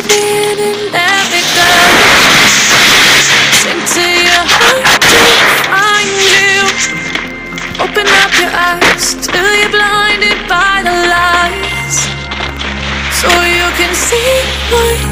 baby. Sing to your heart to find you. Open up your eyes till you're blinded by the so you can see what.